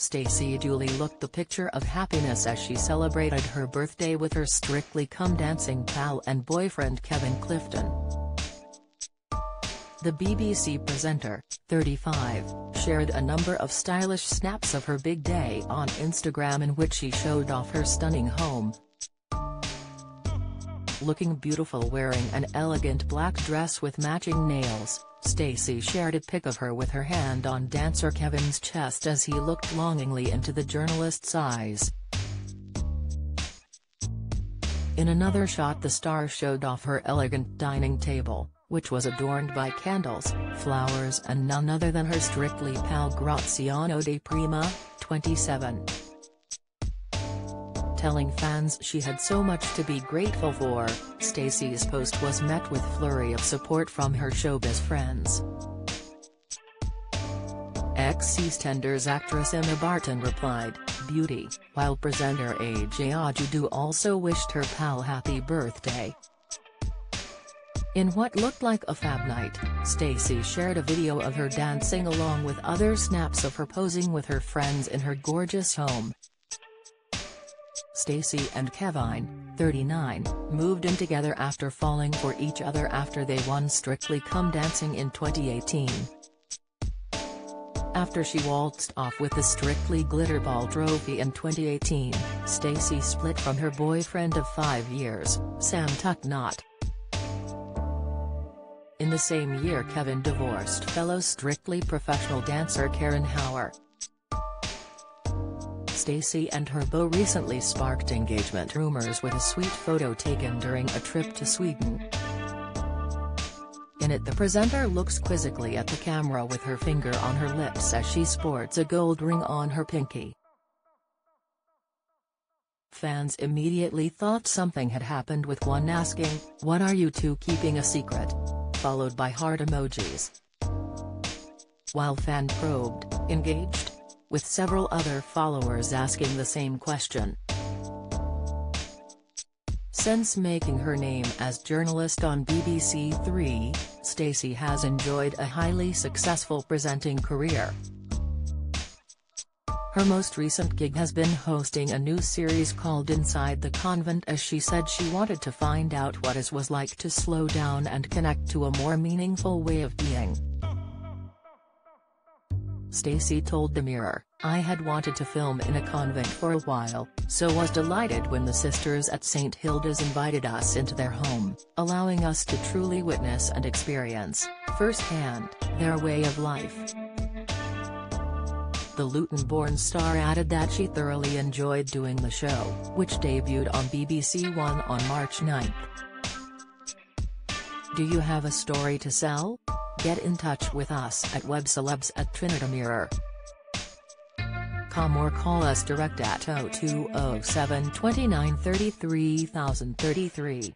Stacey Dooley looked the picture of happiness as she celebrated her birthday with her Strictly Come Dancing pal and boyfriend Kevin Clifton. The BBC presenter, 35, shared a number of stylish snaps of her big day on Instagram in which she showed off her stunning home. Looking beautiful wearing an elegant black dress with matching nails, Stacey shared a pic of her with her hand on dancer Kevin's chest as he looked longingly into the journalist's eyes. In another shot the star showed off her elegant dining table, which was adorned by candles, flowers and none other than her Strictly pal Graziano Di Prima, 27. Telling fans she had so much to be grateful for, Stacey's post was met with flurry of support from her showbiz friends. Ex-EastEnders actress Emma Barton replied, Beauty, while presenter AJ Odudu also wished her pal happy birthday. In what looked like a fab night, Stacey shared a video of her dancing along with other snaps of her posing with her friends in her gorgeous home. Stacey and Kevin, 39, moved in together after falling for each other after they won Strictly Come Dancing in 2018. After she waltzed off with the Strictly Glitterball trophy in 2018, Stacey split from her boyfriend of five years, Sam Tucknott. In the same year Kevin divorced fellow Strictly professional dancer Karen Hauer. Stacey and her beau recently sparked engagement rumors with a sweet photo taken during a trip to Sweden. In it the presenter looks quizzically at the camera with her finger on her lips as she sports a gold ring on her pinky. Fans immediately thought something had happened with one asking, what are you two keeping a secret? followed by heart emojis. While fan probed, engaged? With several other followers asking the same question. Since making her name as journalist on BBC Three, Stacey has enjoyed a highly successful presenting career. Her most recent gig has been hosting a new series called Inside the Convent as she said she wanted to find out what it was like to slow down and connect to a more meaningful way of being. Stacey told The Mirror, I had wanted to film in a convent for a while, so was delighted when the sisters at St. Hilda's invited us into their home, allowing us to truly witness and experience, firsthand, their way of life. The Luton-born star added that she thoroughly enjoyed doing the show, which debuted on BBC One on March 9. Do you have a story to sell? Get in touch with us at webcelebs at trinitymirror.com or call us direct at 0207 29 33 33.